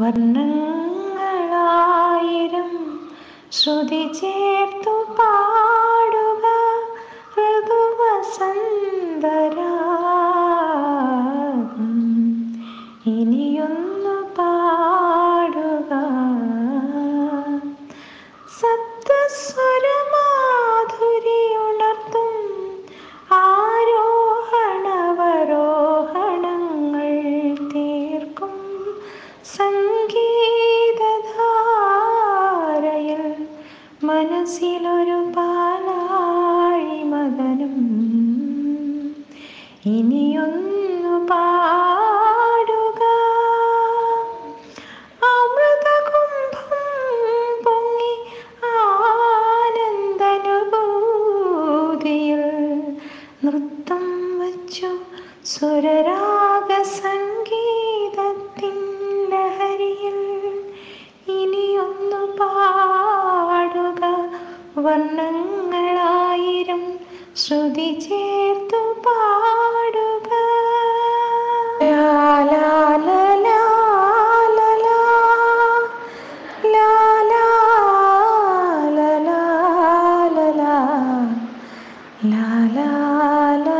വർണങ്ങളായിരം ശ്രുതി ചേർത്തു പാടുക ഋതുവസന്തരാഗം ഇനിയൊന്നു പാടുക. സപ്തസ്വരമാധുരി ഉണർത്തും ആരോഹണവരോഹണങ്ങൾ തീർക്കും മനസ്സിലൊരു പാലാഴി മകനും. ഇനിയൊന്നു പാടുക. അമൃതകുംഭം പൊങ്ങി ആനന്ദനുഭൂതിയിൽ നൃത്തം വച്ചു സുരരാഗ വർണങ്ങളായിരം ശ്രുതി ചേർത്തു പാടുക la